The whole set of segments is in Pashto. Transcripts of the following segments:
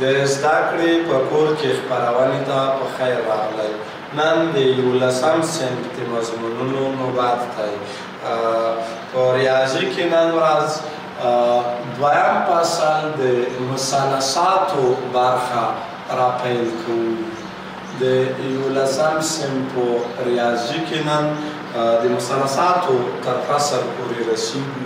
د زده کړې په کور کې خپرونې ته په خیر راغلئ. نن د یولسم صنف د مضمونونو نوبت دی. په ریاضي کې نن ورځ دویم فصل د مثلثاتو برخه راپیل کوو. د یولسم صنف په ریاضي کې نن د مثلثاتو تر فصل پورې رسېږو.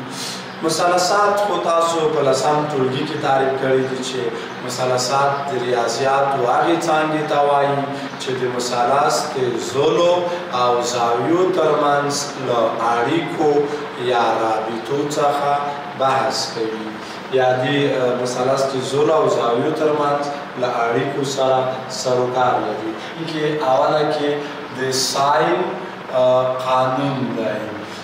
مثلثات خو تاسو په لسم ټولګي کې تعریف کړي دي چې مثلثات د ریاضیاتو هغې څانګې ته وایي چې د مثلث د ضلعو او زاویو ترمنځ له اړیکو یا رابطو څخه بحث کوي یا د مثلث د ضلعو او زاویو ترمنځ له اړیکو سره سروکار لري. کې اوله کې د ساین قانون دی.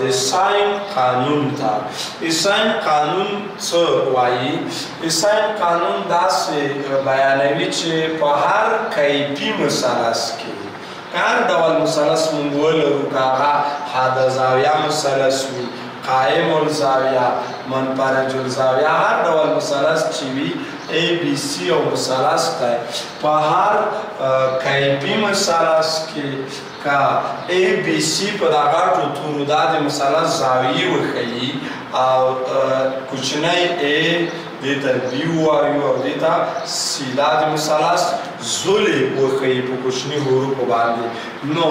د ساين قانون ته ساين قانون څه وایي ساين قانون داسې بیانوي چې په هر کیپي مثلث کې هر ډول مثلث مونږ ولرو که هغه حاده زاویه مثلث وي قائم الزاویه منفرج الزاویه هر ډول مثلث چې وي ای بي سي او مثلث دی په هر کیپي مثلث کې که ای بی سی په دا غاټو تورو دا د مسله زاویی وښیی او کوچنی ای دی ته بی ووایو او دی ته سی دا د مثلث زولی وښیی په کوچنی حروفو باندی نو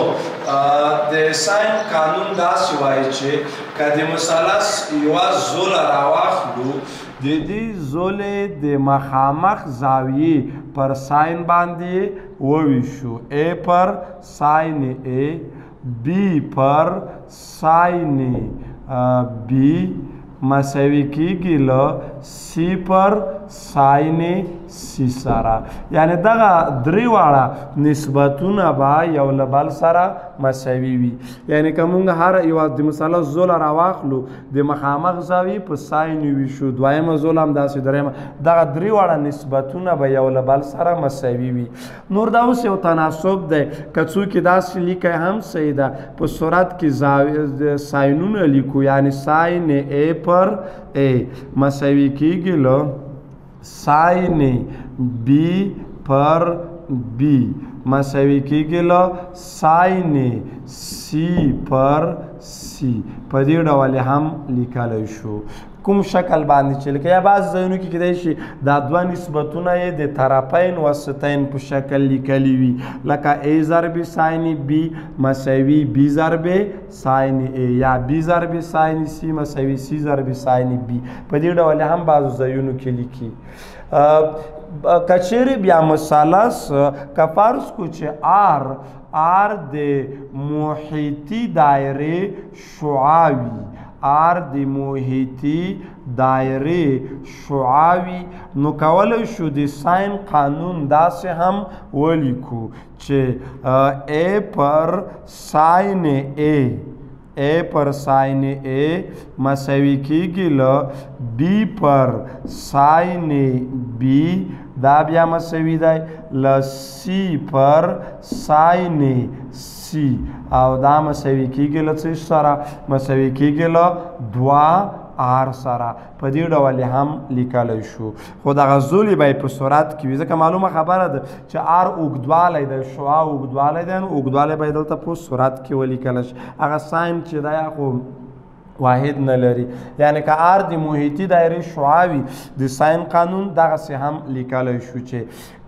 د ساین قانون داسی وایی چه که د مثلث یوه زوله راواخلو د دی زولی د مخامخ زاویی پر ساین باندی وویشو، ای پر ساین ای، بی پر ساین بی مساوي کېږي له سی پر ساین سی سره یعنی دغه درې واړه نسبتونه به یو له بل سره مساوي وي یعنی که موږ هر یو د مثلث زوله راواخلو د مخامخ زاوی په سای نیوی شو دویمه زوله هم داسې دریمه دغه درې واړه نسبتونه به یو له بل سره مساوي وي نور دا اوس یو تناسب دی که څوک داسې لیکه هم صحیح ده په صورت کې زاوی ساینونه لیکو یعنی ساین ای پر ای مساوي کیږي له ساين بي پر بي مساوي کېږي له ساين سي پر سي په دې ډول هم لیکلی شو کوم شکل باندې چې لکه یا بعض ځایونو کې کېدای شي دا دوه نسبتونه یې د طرفین وسطین په شکل لیکلي وي لکه ای ضرب ساین بي مساوي بي ضرب ساين A یا B ضرب ساين C مساوي C ضرب ساين B په دې ډول هم بعضو ځایونو کې لیکي کچېرې بیا مثلث که فرض کو چې آر آر د محیطي دایرې شعاوي آر د محیطي دایرې شعاوي نو کولی شو د ساين قانون داسې هم ولیکو چې ای پر ساین ای ای پر ساین ای مساوي کېږي له بي پر ساین بي دا بیا مساوي دی له سی پر ساین سی او دا مساوي کېږي له څه سره مساوي کېږي له دوا آر سره په دې ډول هم لیکلی شو خو دغه زولې به په سرعت کې وي ځکه معلومه خبره ده چې ار اوګدواله د شعاع اوګدواله دی نو اوګدواله به دلته په سرعت کې ولیکل شي هغه ساين چې دا خو واحد نه لري یعنی که ار د محیطي دایره شعاوي د ساين قانون دغه سه هم لیکل شو چې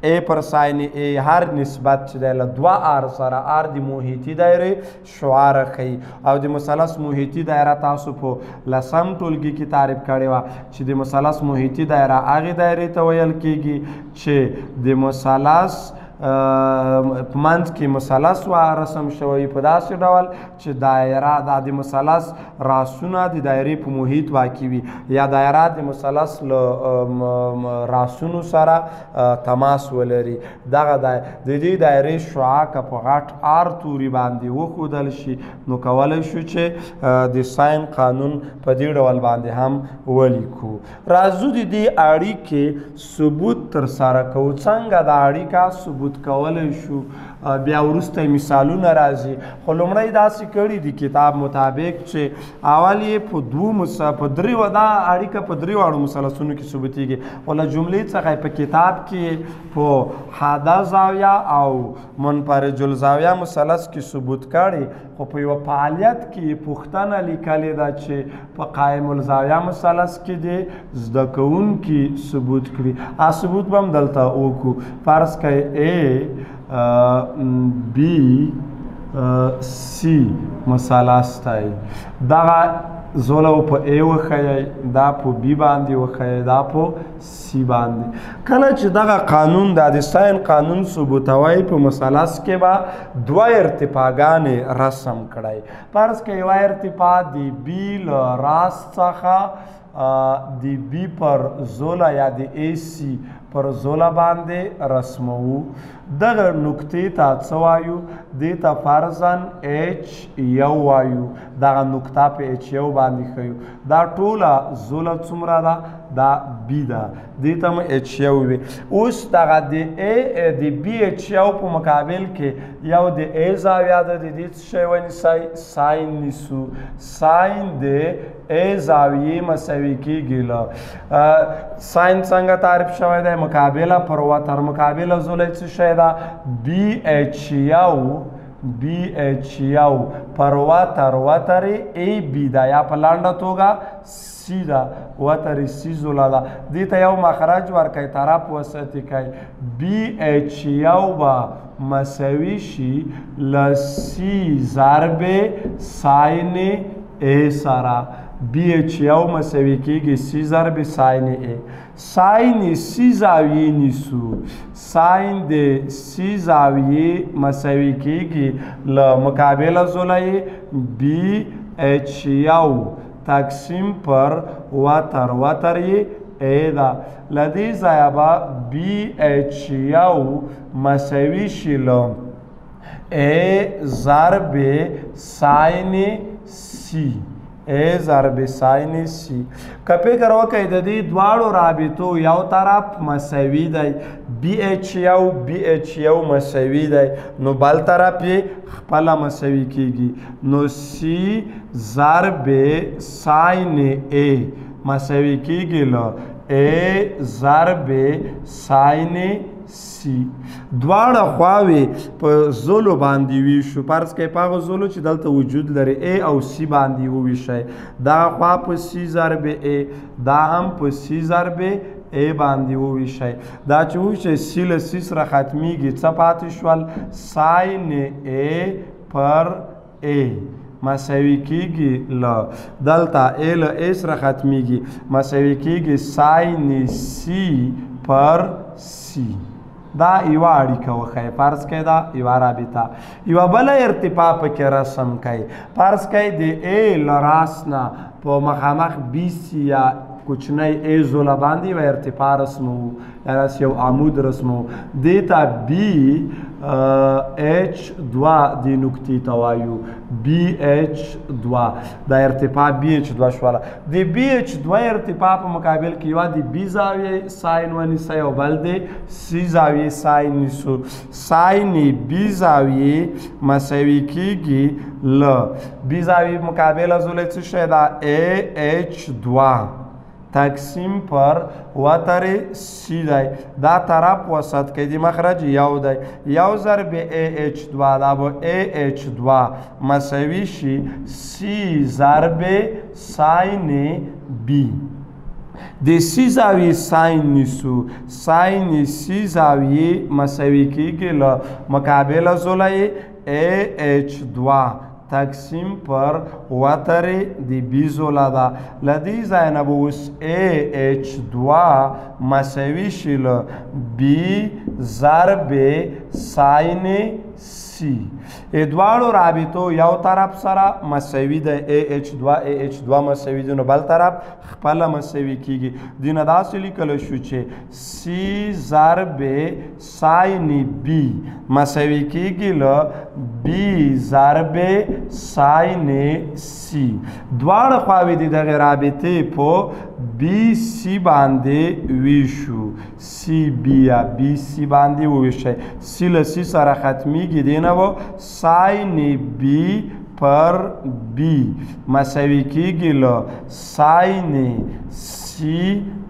ا پر ساين ا هر نسبت چې د 2 ار سره ار د محیطي دایره شعار ښيي او د مثلث محیطي دایره تاسو په لسم ټولګي کې تعریف کړې وه چې د مثلث محیطي دایره هغې دایرې ته ویل کېږي چې د مثلث منځ کې مثلث و رسم شوی په داسې ډول چې دایره د د مثلث راسونه د دایرې په محیط واقع وي یا دایره د مثلث له راسونو سره تماس ولري دغه د دې دایره شعاع که په غټ آر توري باندې وښودل شي نو کولای شو چې د ساين قانون په دې ډول باندې هم ولیکو راځو د دې اړیکې ثبوت تر سره کوو څنګه دا اړیکه ثبوت کولای شو بیا ورسته مثالونه راځي خو لومړی داسې کړي دي کتاب مطابق چې اول یې په دوو مس په درې ودا اړیکه په درې واړو مثلثونو کې ثبوتېږي خو له جملې څخه په کتاب کې په حاده زاویه او منفرج الزاویه مثلث کې ثبوت کړي خو په یو فعالیت کې پوښتنه لیکلې ده چې په قائم الزاویه مثلث کې دې زده کوونکي ثبوت کړي ا ثبوت به هم دلته وکړو فرض کړئ ا بي سی مثلث دی دغه زولو په ای وخی دا په بی باندې وخی دا په سی باندې کله چې دغه قانون د ادستاین قانون ثبوتوي په مثلث کې با دوه ارتفاعګانې رسم کړای پرس کې یو ارتفاع دی بی ل راس څخه دی بی پر زولا یا دی ای سی پر زولا باندې رسمو دغه نقطې ته څه وایو؟ دې ته فرضاً اچ یو وایو. دغه نقطه په اچ یو باندې ښیو. دا ټوله زوله څومره ده؟ دا بی ده. دې ته مو اچ یو وي. اوس دغه د ای د بی اچ یو په مقابل کې یو د ای زاویه ده د دې شی ونیسای ساین نیسو ساین د ای زاویه مساوی کیږي له ساین څنګه تعریف شوی دی مقابله پر وتر مقابله زولای څه شی دا بی ایچ یو بی ایچ یو پر وتر وتر ای بی دا یا په لاندې توګه سی ده وتری سیزولا ده دی ته یو مخرج ورکای طرف وسطی کای بی ایچ یو با مساوی شی لسی ضرب ساین ای سره بی ایچ یو مساوی کیږي سی ضرب ساین ای ساین سی زاویه نیسو ساین د سی زاویه مساوی کیږي ل مقابله زولای بی ایچ یو تقسیم پر وتر وتر یې ای ده له دې ځایه به بي اچ یو مساوي شي له ای ضرب ساین سی ای ضرب ساین سی که فکر وکړئ د دې دواړو رابطو یو طرف مساوي دی بي اچ یو بي اچ یو مساوي دی نو بل طرف یې خپله مساوي کیږي نو سی ضرب ساین ای مساوی کیږي له ای ضرب ساین سی دواړه خواوې په زولو باندې ویشو پرس کې په هغه زولو چې دلته وجود لري ای او سی باندې وویشي دا خوا په سی ضرب ای دا هم په سی ضرب ای باندې وویشي دا چې وویشي سی له سی سره ختمیږي څه پاتې شول ساین ای پر ای مساوي کیږي ل دلته ای له ای سره ختمیږي مساوي کیږي ساین سی پر سی دا یو اړیکه وخی فرض کړئ دا یو رابطه یو بل ارتفاع پکې رسم کړئ فرض کړئ د ای لراس نه په مخامخ بی سی یا کوچنی ای زولا باندې و ارتفاع رسمو داس یو عمود رسمو دیتا بی ایچ دوا دی نکتی توایو بی ایچ دوا دا ارتفاع بی ایچ دوا شوالا دی بی ایچ دوا ارتفاع په مقابل کې یو دی بی زاویه ساین ونی سی او بل دی سی زاویه ساین نیسو ساین بی زاویه مساوی کیږي ل بی زاویه مقابل ازولې څه شي دا ای ایچ دوا تقسیم پر وتر سی دی دا طرف وسط کې دی مخرج یو دی یو ضرب ای ایچ دوا دا به ای ایچ دوا مساوی شي سی ضرب ساین بی د سی زاویه ساین نیسو ساین سی زاویه مساوی کیږي له مقابله زولای ای ایچ دوا تقسیم پر وتر دی بیزو لدا لدی زینب اوس ای ایچ دوا مساوی شیل بی ضرب ساین سی ادوارو رابطو یو طرف سره مساوی ده ای ایچ دوا ای ایچ دوا مساوی دنو بل طرف خپل مساوی کیگی دین داسی لیکل شو چه سی ضرب ساين بي مساوي کېږي له بي ضرب ساين سي دواړه خواوې دي دغه رابطې په بي سي باندې ویشو سي بي یا بي سي باندې وویشئ سي له سي سره ختمېږي دی نه و ساين بي پر بي مساوي کېږي له ساين سي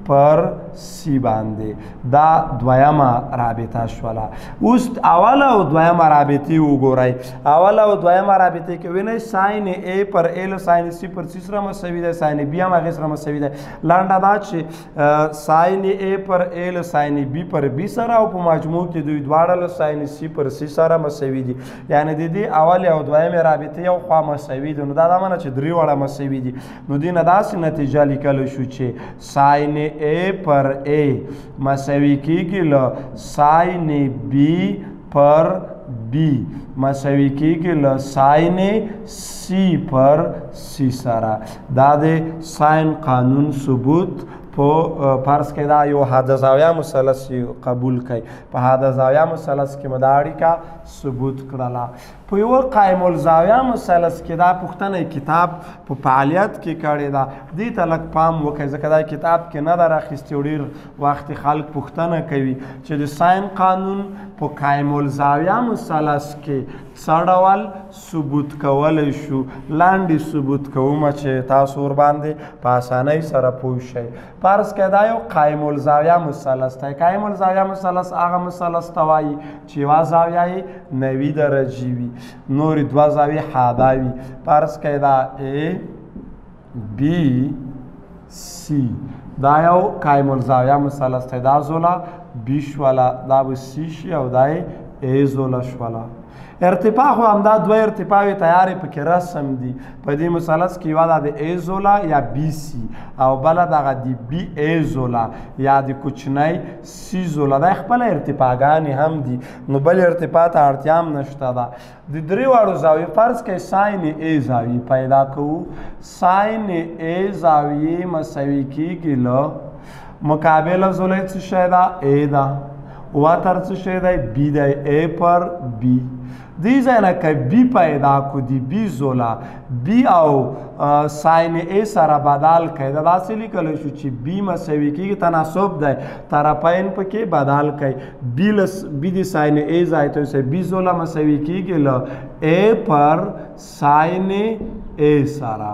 پر سي باندې دا دویمه رابطه شوله اوس اوله او دویمه رابطه وګورئ اوله او دویمه رابطه کې وینئ ساین ا پر ال ساین سی پر سی سره مساوي ده ساین بی هم هغې سره مساوي ده لنډه دا چې ساین ا پر ال ساین بی پر بی سره او په مجموع کې دوی دواړه له ساین سی پر سی سره مساوي دي یعنی د دې اوله او دویمه رابطه یو خوا مساوي ده نو دا دا معنی چې درې واړه مساوي دي نو دینه داسې نتیجه لیکل شو چې ساين A پر A مساوي کېږي له ساين B پر B مساوي کېږي له ساين C پر C سره دا د ساين قانون ثبوت په فرض کې دا یو حاده زاویه مثلث قبول کړئ په حاده زاویه مثلث کې مو دا اړیکه ثبوت کړله په یو قائم الزاویه مثلث کې دا پښتنه کتاب په فعالیت کې کړی دا دې ته لک پام وکړي ځکه دا کتاب کې نه راخستې ډیر وخت خلک پښتنه کوي چې د ساين قانون په قائم الزاویه مثلث کې څړول ثبوت کول شو لاندې ثبوت کوم چې تاسو ور باندې په اسانۍ سره پوه شئ فرض که دا یو قائم الزاویه مثلث دی قائم الزاویه مثلث هغه مثلث ته وایي چې یوه زاویه یې نوي درجې وي نورې دوه زاویې حابه وي فرض که دا ای بي سی دا یو قائم الزاویه مثلث دی دا زوله بي شوله دا به سی شي او دا یې ای زوله شوله ارتفاع خو همدا دوه ارتفاعي تیارې په کې رسم دي په دې مثلث کې یو د ایزولا یا بی سی او بل د غدی بی ایزولا یا د کوچنۍ سی زولا د خپل ارتفاعګانې هم دي نو بل ارتفاع ته اړتیا هم نشته ده د درې واړو زاویې فرض کړئ ساین ای زاویې پیدا کوو ساین ای زاویې مساوي کیږي له مقابله زولای څه شی دا ای دا واتر څه شی دا بی دا ای پر بی دی زنه که بی پیدا کو دی بی زولا بی او ساین ای سره بدل کړي دا داسې لیکل شو چې بی مساوي کېږي تناسب دی طرفین پکې بدل کړي بی لس بی دی ساین ای ځای ته سه بی زولا مساوي کېږي ل ای پر ساین ای سره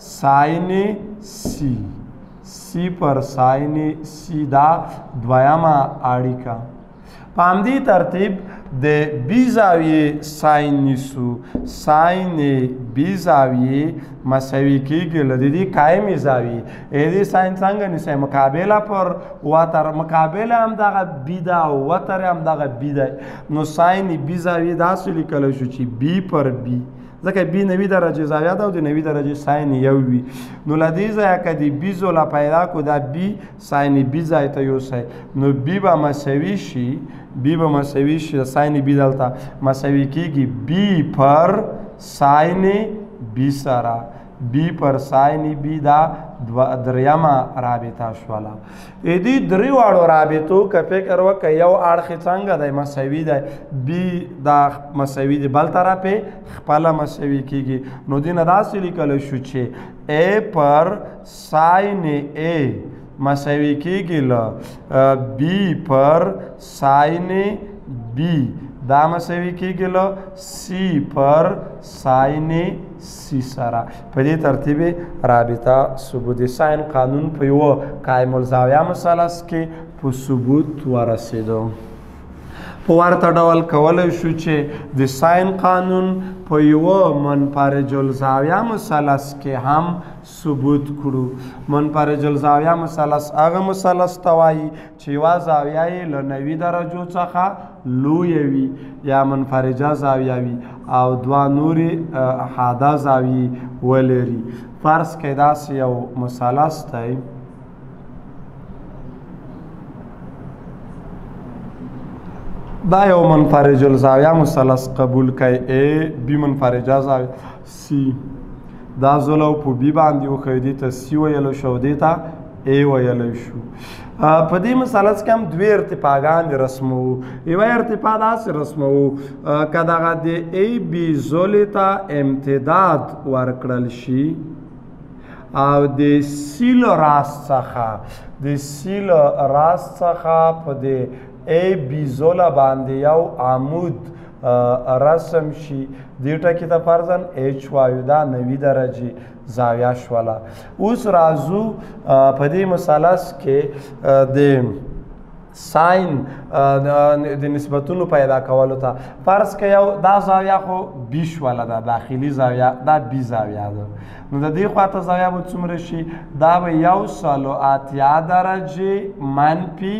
ساين سي سي پر ساين سي دا دویمه اړیکه په همدې ترتیب د بی زاویه ساين نیسو ساين بی زاویه مساوي کیږي لدې دې قائم زاویه اې دې ساين څنګه نیسه مقابله پر وتر مقابله هم دغه بی دا وتر هم دغه بی دا نو ساين بی زاویه داسې لیکل شو چې بی پر بی ځکه بی نوی درجه زاویه ده او د نوی درجه ساین یو وي نو لدی ځای که دی بی زولا پیدا کو دا بی ساین بی ځای ته یو سای نو بی به مساوی شي بی به مساوی شي ساین بی دلته مساوی کیږي بی پر ساین بی سره بی پر ساین بی دا دریمه رابطه شوله اې دې درې واړو رابطو که فکر وکړه یو اړخ څنګه دی مساوي دی بي دا مساوي دی بل طرفې خپله مساوي کېږي نو دې نه داسې لیکلی شو چې ای پر ساین ای مساوي کېږي له بي پر ساین بی دا مساوي کېږي له سی پر ساین سی سره په دې ترتیب رابطه ثبوت دی ساین قانون په یو قائم الزاویه مثلث کې په ثبوت ورسېدو په ورته ډول کولای شو چې د ساين قانون په یو منفرج الزاویه مثلث کې هم ثبوت کړو منفرج الزاویه مثلث هغه مثلث توایي چې یوه زاویه یې له نوي درجو څخه لویه وي یا منفرجه زاویه وي او دوه نورې حاده زاویې ولري فرض کړئ داسې یو مثلث دی دا یو منفرج الزاویه مثلث قبول کړئ ا بی منفرجه زاویه سی دا زلو په بی باندې وخیدي ته سی ویلو شو دیتا ای ویلی شو په دې مثلث کې هم دوه ارتفاعګان رسمو یو ارتفاع داسې رسمو که دغه د ای بي زولې ته امتداد ورکړل شي او د سیل راس څخه د سیل راس څخه په دې ای بي زوله باندې یو عمود رسم شي دې ټکي ته فرضاً ایچ وایو دا نوي درجې زاویا شوالا اوس رازو په دې مثلث کې د ساين د نسبتونو پیدا کولو ته فرض کې یو دا زاویه خو بي شواله ده داخلي زاویه دا بي زاویه ده نو د دې خواته زاویه به څومره شي دا به یو سلو اتیا درجه منفي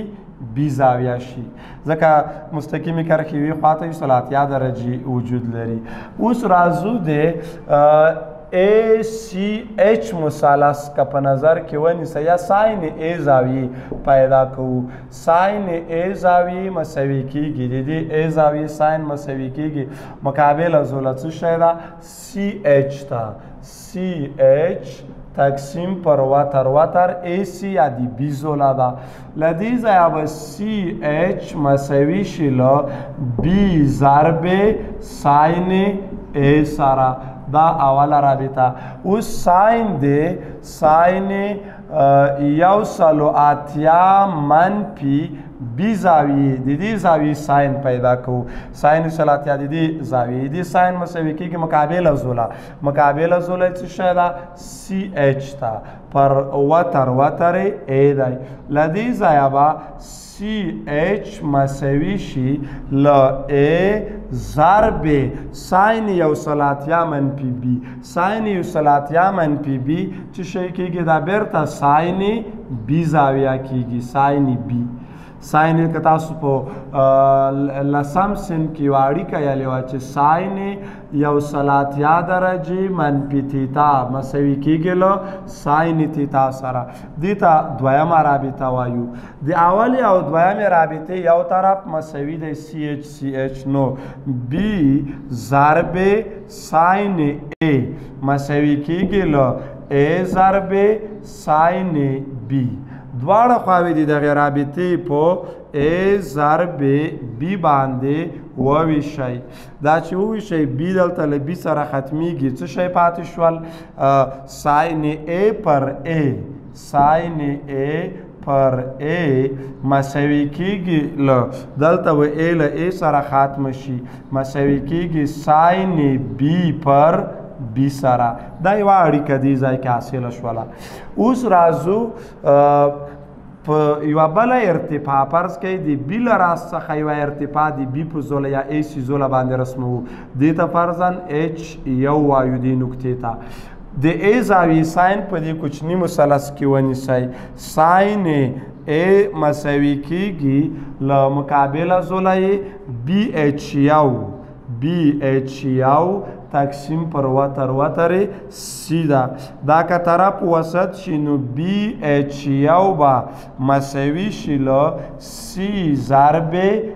بي زاویه شي ځکه مستقیمې کرښې وي خواته یو سلو اتیا درجه وجود لري اوس رازو د ACH مثلث که په نظر کې ونیسه یا ساین A زاویه پیدا کوو ساین A زاویه مساوي کیږي د دې A زاویه ساین مساوي کیږي مقابل ازوله څه شی ده CH ته CH تقسیم پر وتر وتر AC یا دی بی زولا دا له دې ځایه به سی ایچ مساوي شي له بي ضرب ساین ای سره دا اوله رابطه اوس ساین دی ساین یو سلو اتیا منفي بي زاویه د دې زاویې ساین پیدا کوو ساین سلو اتیا د دې زاویې د ساین مساوي کېږي مقابله زوله مقابله زوله څه شی ده سی ایچ ته پر وتر وتر ای دی له دې ځایه به سی ایچ مساوي شي له ای ضرب ساین یو سل اتیا منفي بي ساین یو سل اتیا منفي بي چې شی کېږي دا بېرته ساین بي زاویه کېږي ساین بي ساين که تاسو په لسم سن کې یو اړیکه یا لیوا چې ساين یو سلاتیا درجه منفي تیتا مساوي کېږي له ساين تیتا سره دې ته دویمه رابطه وایو د اولی او دویمې رابطې یو طرف مساوي دی سی ایچ سی ایچ نو بی ضرب ساين ای مساوي کېږي له ای ضرب ساين بي دواړه خواوې دي دغه رابطې په ای ضرب بی باندې وویشئ دا چې وویشئ بی دلته له بی سره ختمیږي څه شی پاتې شول ساین ای پر ای ساین ای پر ای مساوي کیږي له دلته و ای له ای سره ختم شي مساوي کیږي ساین بی پر بی سره دا یو اړیکه دی ځای کې حاصله شوله اوس راځو په یو بل ارتفاع پرس کې دی بل راس څخه یو ارتفاع دی بی په زول یا ای سی زول باندې رسمو دی ته فرضاً اچ یو وایو دی نقطې ته د ای زاویه ساين په دې کوچنی مثلث کې ونیسای ساين ای مساوي کیږي ل مقابله زولای بی اچ یو بی ایچ یاو تقسیم پر وتر وتر سی دا دا که طرف وسط شي نو بی ایچ یاو با مساوي شي له سی ضرب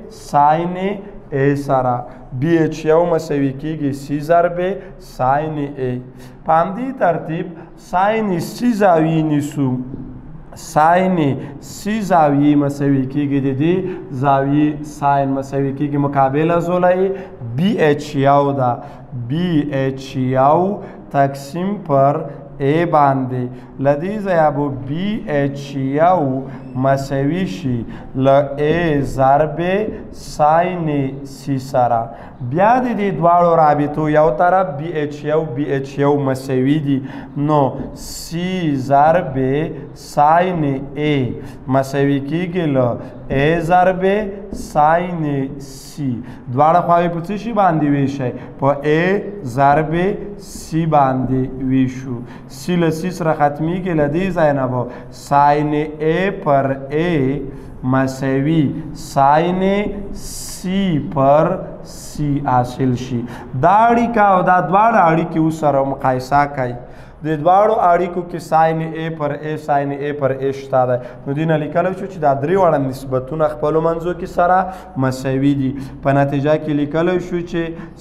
ساین ای سره بی ایچ یاو مساوي کیږي سی ضرب ساین ای په همدې ترتیب ساینې سی زاویې نیسو ساینې سی زاویې مساوي کېږي د دې زاویې ساین مساوي کېږي مقابله زولای بی ایچ یو ده بی ایچ یو تقسیم پر ای باندې لدی زیابو بی ایچ یو مساوي شي له ای ضرب ساین سی سره بیا د دې دواړو رابطو یو طرف بی ایچ یو بی ایچ یو مساوي دي نو سی ضرب ساین ای مساوي کیږي له ای ضرب ساین سی دواړه خواوې په څه شي باندې ویشي په ای ضرب سی باندې ویشو سی له سی سره ختميږي له دې ځای نه به ساين اې پر اې مساوي ساين سي پر سي حاصل شي دا اړیکه او دا دواړه اړیکې وسره مقایسه کوي د دواړو اړیکو کې ساين ا پر ا ساين ا پر ا شته ده نو دینه لیکل شو چې دا درې وړ نسبتونه خپل منځو کې سره مساوي دي په نتیجه کې لیکل شو چې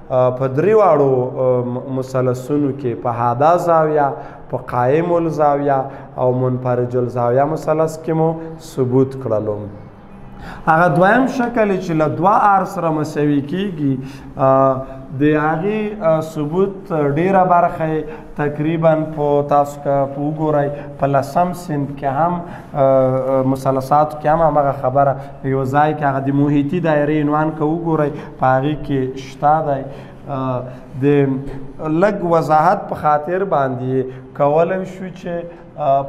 په دریواړو مثلثونو کې په هادا زاویه په قائم الزاویه او منفرج الزاویه مثلث کې مو ثبوت کړلو هغه دویم شکل چې له دوا آر سره مساوي کیږي د هغه ثبوت ډیره برخه تقریبا په تاسو کا په وګورای په لسم سند کې هم مثلثات کې هم هغه خبره یو ځای کې هغه د محیطي دایره عنوان کا وګورای په هغې کې شته دی د لږ وضاحت په خاطر باندې کولی شو چې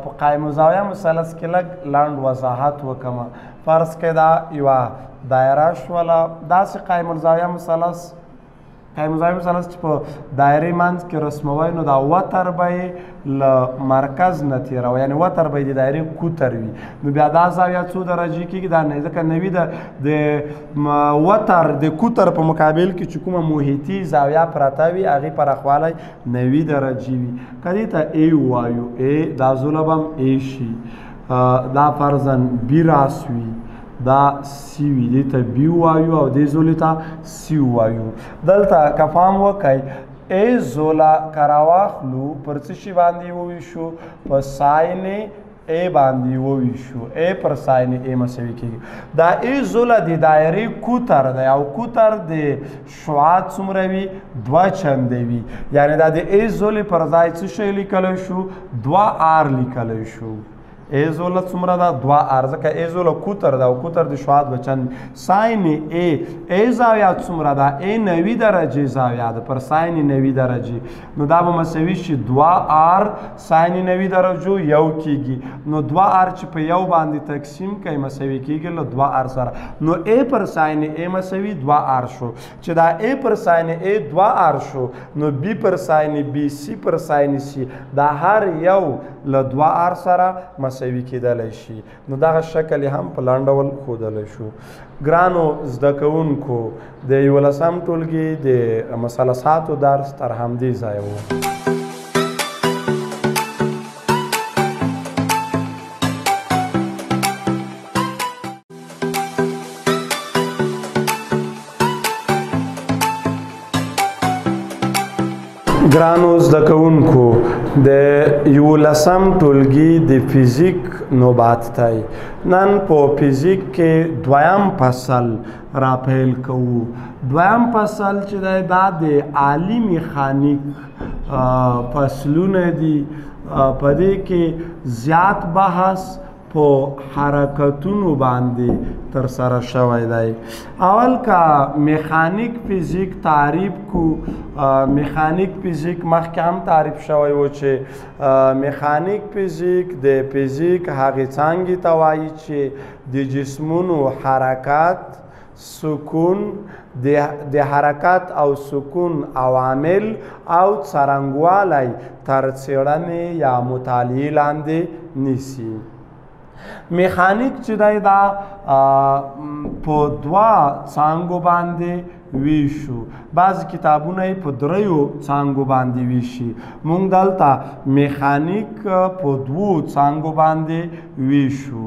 په قائم زاویه مثلث کې لږ لاند وضاحت وکم فرض کې دا یو دایره شوله داسې قائم الزاویه مثلث قائم الزاویه مثلث چې په دایره منځ کې رسموي نو دا وتر به له مرکز نه تیروه یعنی وتر به د دایره کوتر وي نو بیا دا زاویه څو درجه کیږي دا نه ځکه نوی ده د وتر د کوتر په مقابل کې چې کومه محیطي زاویه پراته وي هغه پر خواله 90 درجه وي کله ته ای وایو ای دا زولبم ای شي دا فرزن بی راسوي دا سی وی دی ته بی وایو او دی زولی ته سی وایو دلته کفام وکای ای زولا کراواخلو پر څه شي باندې وویشو په ساین ای باندې وویشو ای پر ساین ای مساوي کیږي دا ای زولا د دایره کوتر دی او کوتر د شعاع څومره وي دوه چندې وي یعنی دا د ای زولې پر ځای څه شی لیکلی شو دوه آر لیکلی شو ای زوله څومره دا دوا ار ځکه ای زوله کوتر دا او کوتر د شواد بچن ساین ای ای زاویا څومره دا ای 90 درجه زاویا د پر ساین 90 درجه نو دا به مساوي شي دوا ار ساین 90 درجه یو کیږي نو دوا ار چې په یو باندې تقسیم کوي مساوي کیږي له دوا ار سره نو ای پر ساین ای مساوي دوا ار شو چې دا ای پر ساین ای دوا آر شو نو بی پر ساین بی سی پر ساین سی دا هر یو له دوا آر سره مساوي کېدلی شي نو دغه شکل هم په لاند ډول ښودلی شو ګرانو زده کوونکو د یولسم ټولګي د مثلثاتو درس تر همدې ځایه و ګرانو زده کوونکو د یولسم ټولګي د فزیک نوبات دی نن په فزیک کې دویم فصل را پیل کوو دویم فصل چې دی دا د عالی میخانیک فصلونه دي په دې کې زیات بحث په حرکتونو باندې تر سره شوی دی اول کا میخانیک فزیک تعریف کو میخانیک فزیک مخکې هم تعریف شوی و چې میخانیک فزیک د فزیک هغه څنګه توایي چې د جسمونو حرکت سکون، د حرکت او سکون عوامل او څرنګوالی تر څېړنې یا مطالعې لاندې نیسي. میخانیک چې دی دا په دوه څانګو باندې ویشو بعض کتابونه یې په دریو څانګو باندې ویشي مونږ دلته میخانیک په دوو څانګو باندې ویشو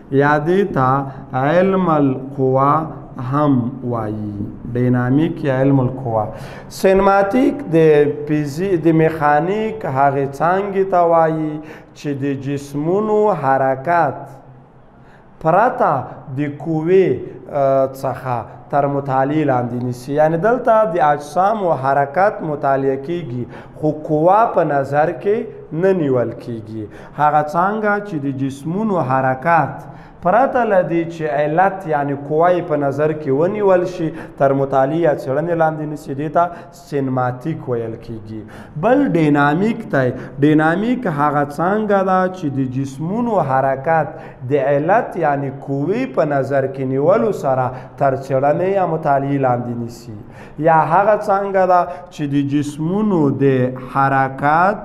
یا دې ته علم القوا هم وایي ډینامیک یا علم القوا سینماتیک د فزی د میخانیک هغه څنګه ته وایي چې د جسمونو حرکت پرته د قوې څخه تر مطالعه لاندې نیسي یعنی دلته د اجسام او حرکت مطالعه کیږي خو قوا په نظر کې نه نیول کیږي هغه څانګه چې د جسمونو حرکات پرته له دې چې علت یعنې قوه یې په نظر کې ونیول شي تر مطالعې یا څېړنې لاندې نیسي دې ته سینماتیک ویل کېږي بل ډینامیک دی ډینامیک هغه څانګه ده چې د جسمونو حرکات د علت یعنې قوې په نظر کې نیولو سره تر څېړنې یا مطالعې لاندې نیسي یا هغه څانګه ده چې د جسمونو د حرکات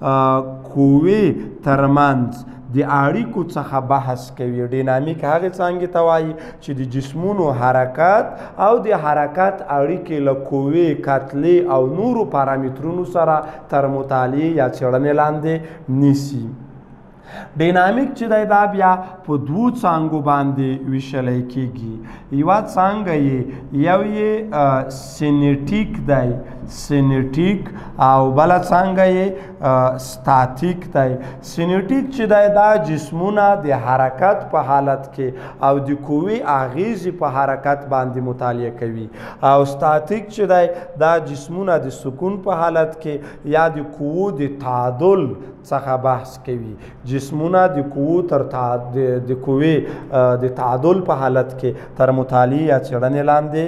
قوې ترمنځ د اړیکو څخه بحث کوي ډینامیک هغه څنګه ته وایي چې د جسمونو حرکت او د حرکت اړیکې له قوې کتلې او نورو پارامترونو سره تر مطالعې یا څېړنې لاندې نیسي ډینامیک چې دی دا بیا په دوو څانګو باندې ویشلی کېږي یوه څانګه یې یو یې سینټیک دی سینټیک او بله څانګه یې ستاتیک دی سینټیک چې دی دا جسمونه د حرکت په حالت کې او د قوې اغیزې په حرکت باندې مطالعه کوي او ستاتیک چې دی دا جسمونه د سکون په حالت کې یا د قوو د تعادل څخه بحث کوي جسمونه د قوو تر تع... د قوې د تعادل په حالت کې تر مطالعه یا چړنې لاندې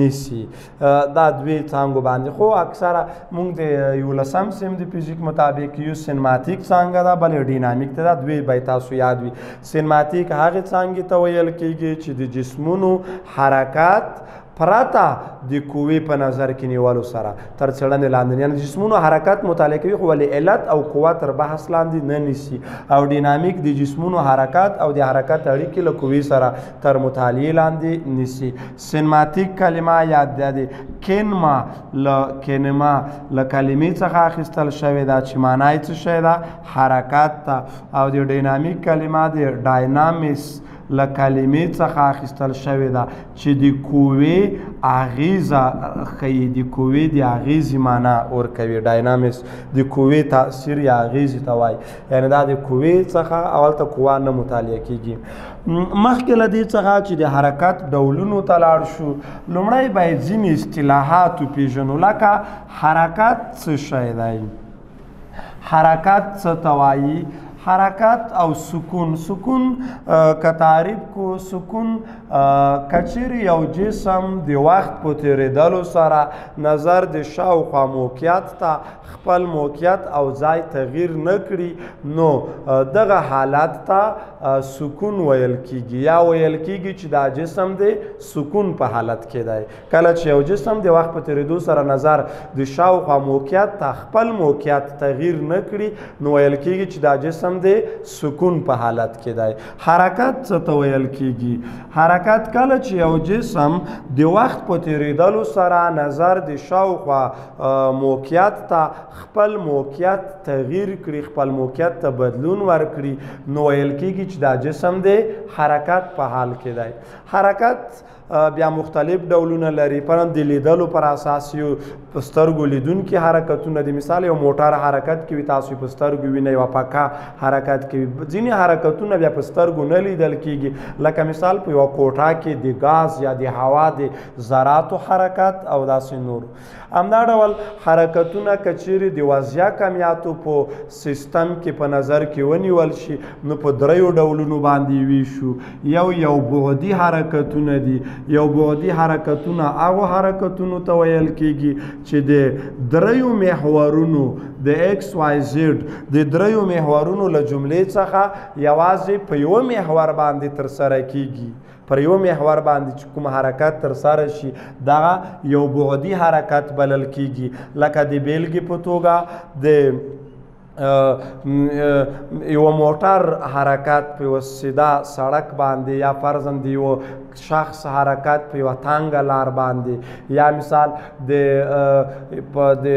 نیسی دا دوی څنګه باندې خو اکثره موږ د یو لسم سیم د فزیک مطابق یو سینماتیک څنګه دا بل ډینامیک ته دا دوی به تاسو یاد وي سینماتیک هغه څنګه ته ویل کیږي چې د جسمونو حرکت پرته د قوې په نظر کې نیولو سره تر څېړنې لاندې نه یعنې جسمونو حرکت مطالعه کوي خو ولې علت او قوه تر بحث لاندې نه نیسي او ډینامیک د جسمونو حرکت او د حرکت اړیکې له قوې سره تر مطالعې لاندې نیسي سینماتیک کلمه یا د کینما له کینما له کلمې څخه اخیستل شوې ده چې معنی څه شی ده حرکت ته او د ډینامیک کلمه د ډاینامیس له کلمې څخه اخیستل شوې ده چې د قوې اغیزه ښیي د قوې د اغیزې معنا ورکوي ډاینامیکس د قوې تاثیر یا اغیزې ته وایي یعنی دا د قوې څخه اولته قوه نه مطالعه کیږي مخکې له دې څخه چې د حرکت ډولونو ته لاړ شو لومړی باید ځینې اصطلاحات وپیژنو لکه حرکت څه شی دی حرکت څه ته وایي حرکت او سکون سکون که تعریف کو سکون کچیر یو جسم د وخت په تیریدلو سره نظر د شاوخوا موقعیت ته خپل موقعیت او ځای تغییر نه کړي نو دغه حالت ته سکون ویل کیږي یا ویل کیږي چې دا جسم د سکون په حالت کې دی کله چې یو جسم د وخت په تیریدو سره نظر د شاوخوا موقعیت ته خپل موقعیت تغییر نه کړي نو ویل کیږي چې دا جسم د سکون په حالت کې دی حرکت څه ته ویل کیږي حرکت کله چې یو جسم د وخت په تیریدلو سره نظر د شاوخوا موقعیت ته خپل موقعیت تغییر کړي خپل موقعیت ته بدلون ورکړي نو ویل کیږي چې دا جسم د حرکت په حال کې دی حرکت بیا مختلف ډولونه لري پر د لیدلو پر اساس یو پسترګو لیدونکي حرکتونه د مثال یو موټر حرکت کوي تاسو پسترګو وینئ او پکا حرکت کوي ځینې حرکتونه بیا پسترګو نه لیدل کیږي لکه مثال په یو کوټه کې د غاز یا د هوا د ذراتو حرکت او داسې نور همدا ډول حرکتونه که چیرې د وضعیه کمیاتو په سیستم کې په نظر کې ونیول شي نو په دریو ډولونو باندې ویشو یو یو بعدي حرکتونه دي یو بعدي حرکتونه هغه حرکتونو ته ویل کیږي چې د دریو محورونو د ایکس وای زد د دریو محورونو له جملې څخه یوازې په یو محور باندې تر سره کیږي پر یو محور باندې چې کوم حرکت تر سره شي دغه یو بعدي حرکت بلل کیږي لکه د بیلګې په توګه د یو موټر حرکت په وسیده سړک باندې یا فرضاً د یو شخص حرکت په یو تنګ لار باندې یا مثال د په د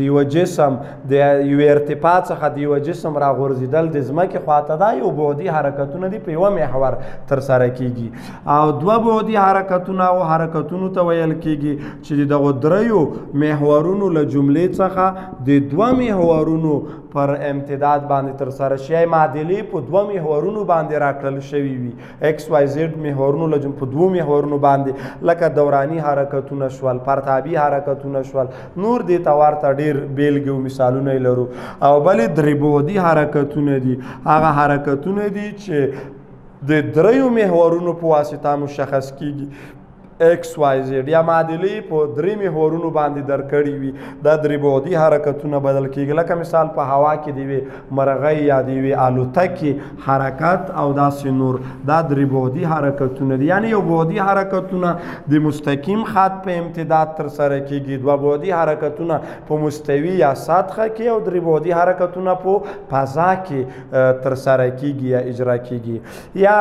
دیو جسم د یو ارتفاع څخه دیو جسم را غورځیدل د ځمکې خواته دا یو بعدي حرکتونه دي په یو محور تر سره کیږي او دوه بعدي حرکتونه او حرکتونو ته ویل کیږي چې دغه دریو محورونو له جملې څخه د دوه محورونو پر امتداد باندې تر سره شي معادلې په دوه محورونو باندې راکړل شوی وي ایکس وای زد محورونو لجم په دوه محورونو باندې لکه دورانی حرکتونه شول پرتابی حرکتونه شول نور دی توار ته ډیر بیلګي او مثالونه لرو او بل درې بودی حرکتونه دي هغه حرکتونه دي چې د دریو محورونو په واسطه مشخص کیږي ایکس وای زیډ یا معادلې په درې محورونو باندې درکړي وي دا درې بعدي حرکتونه بدل کیږي لکه مثال په هوا کې دی وي مرغۍ یا دی وي الوتکې حرکت او داسې نور دا درې بعدي حرکتونه دي یعنی یو بعدي حرکتونه د مستقیم خط په امتداد تر سره کیږي دوه بعدي حرکتونه په مستوي یا سطحه کې او درې بعدي حرکتونه په فضا کې تر سره کیږي یا اجرا کیږي یا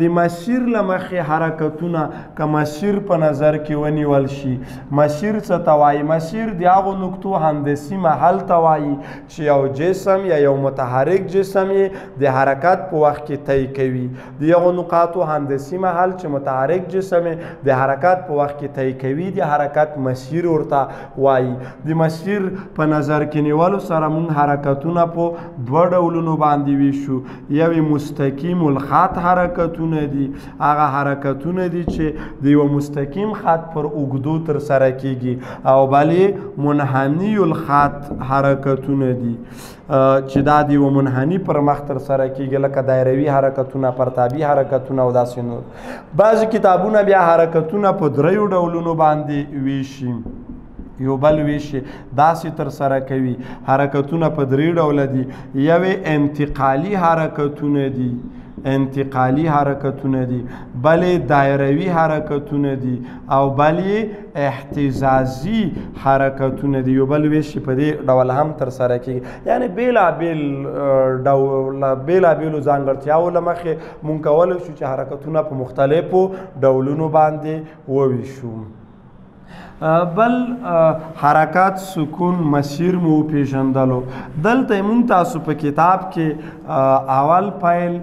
د مسیر لمخې حرکتونه که مسیر په نظر کې ونیول شي مسیر څه ته وایي مسیر د هغو نقطو هندسي محل ته وایي چې یو جسم یا یو متحرک جسم یې د حرکت په وخت کې طی کوي د یغو نقاطو هندسي محل چې متحرک جسم یې د حرکت په وخت کې طی کوي د حرکت مسیر ورته وایي د مسیر په نظر کې نیولو سره مونږ حرکتونه په دوه ډولونو باندې ویشو یوې مستقیم الخط حرکتونه دي هغه حرکتونه دي چې د یو مستقیم خط پر اوږدو تر سره کیږي او بلې منحنی الخط حرکتونه دي چې دا د یو منحنی پر مخ تر سره کیږي لکه دایروي حرکتونه پرتابي حرکتونه او داسې نور بعضی کتابونه بیا حرکتونه په دریو ډولونو باندې ویشي یو بل ویش داسې تر سره کوي حرکتونه په درې ډول دي یوې انتقالي حرکتونه دي انتقالی حرکتونه دي بلې دایروي حرکتونه دي او بلې احتزازي حرکتونه دي یو بل ویش په دې ډول هم تر سره کیږي یعنی بیلا بیل ډول بیلا بیل ځانګړتیاو لمخې مونږ کولای شو چې حرکتونه په مختلفو ډولونو باندې وویشو بل حرکات سکون مسیر مو پیژندلو دلته مونږ تاسو په کتاب کې اول فایل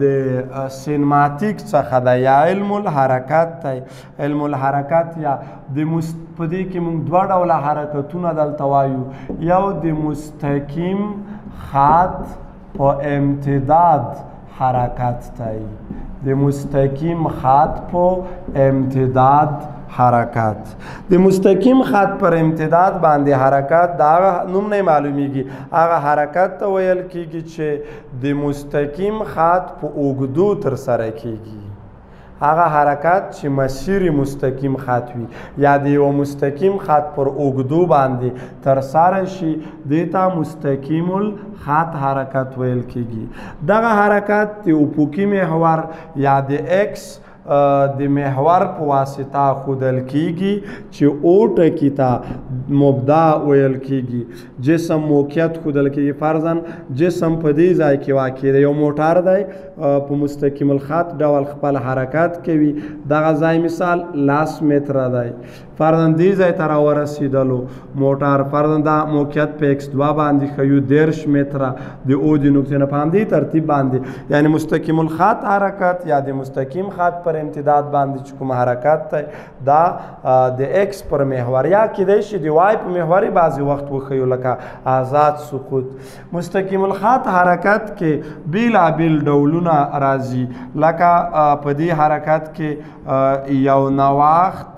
د سینماتیک څخه د یا علم الحرکات ته علم الحرکات یا د مستپدی کې مونږ دوه ډوله حرکتونه دلته وایو یو د مستقیم خط په امتداد حرکت دی د مستقیم خط په امتداد حرکت د مستقیم خط پر امتداد باندې حرکت دا نوم نه معلومیږي هغه حرکت ته ویل کیږي چې د مستقیم خط په اوږدو تر سره کیږي هغه حرکات چې مسیر مستقیم خط وي یا د یو مستقیم خط پر اوږدو باندې تر سره شي دیتا مستقیم الخط حرکت ویل کیږي دغه حرکت د افقي محور یا د ایکس د محور په واسطه خودل کیږي چې او ټکی ته مبدا ویل کیږي جسم موقعیت خودل کیږي فرضاً جسم په دې ځای کې واقع دی یو موټر دی په مستقیم الخط ډول خپل حرکت کوي دغه ځای مثال لاس متره دی فرضاً دې ځای ته راورسېدلو موټر فرضاً دا موقعیت په ایکس دوه باندې ښیو دېرش متره د او د نقطې نه په همدې ترتیب باندې یعنې مستقیم الخط حرکت یا د مستقیم خط پر امتداد باندې چې کوم حرکت دی دا د ایکس پر محور یا کېدای شي د وای په محور بعضې وخت وښیو لکه آزاد سقوط مستقیم الخط حرکت کې بیلا بیل ډولونه راځي لکه په دې حرکت کې یو نواخت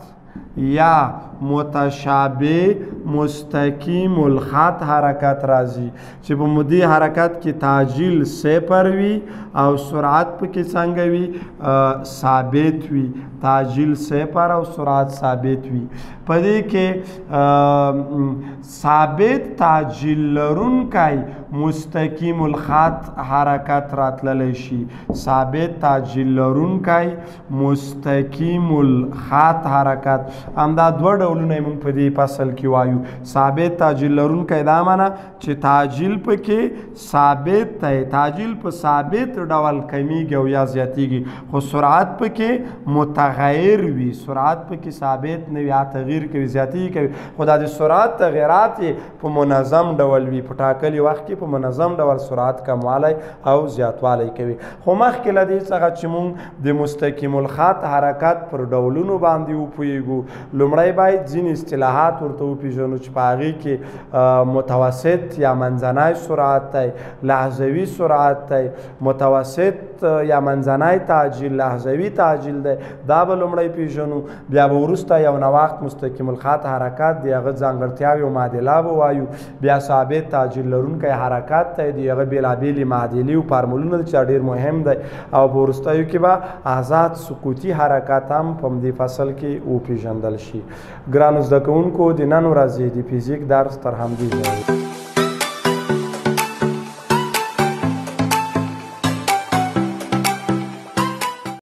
یا متشابه مستقیم الخط حرکت راځي چې په مودي حرکت کې تعجیل صفر وي او سرعت په کې څنګه وي ثابت وي تعجیل صفر او سرعت ثابت وي په دې کې ثابت تعجیل لرونکی مستقیم الخط حرکت راتللی شي ثابت تعجیل لرونکی مستقیم الخط حرکت همدا دوه ډولونه موږ په دې فصل کې وایو ثابت تعجیل لرونکی دا معنی چې تعجیل پکې ثابت ته تعجیل په ثابت ډول کمیږي او یا زیاتیږي خو سرعت پکې متغیر وي سرعت پکې ثابت نه وي تغییر کوي زیاتیږي کوي خدا د سرعت تغیرات په منظم ډول وي په ټاکلي وخت کې په منظم ډول سرعت کموالی او زیاتوالی کوي خو مخکې له دې څخه چې مونږ د مستقیم الخط حرکت پر ډولونو باندې وپوهیږو لومړی باید ځینې اصطلاحات ورته وپیژنو چې په هغې کې متوسط یا منځنی سرعت دی لحظوي سرعت دی متوسط یا منځنی تعجیل لحظوي تعجیل دی دا به لومړی پیژنو بیا به وروسته یو نواخت مستقیم الخط حرکات دی هغه ځانګړتیاوې او معادله به وایو بیا ثابت تعجیل لرونکی حرکات دی دی هغه بېلابېلې معادلې او فارمولونه چې ډېر مهم دی او په وروستیو کې به آزاد سقوطي حرکات هم په همدې فصل کې وپېژندل شي. ګرانو زده کوونکو د نن ورځې د فزیک درس تر همدې ځایه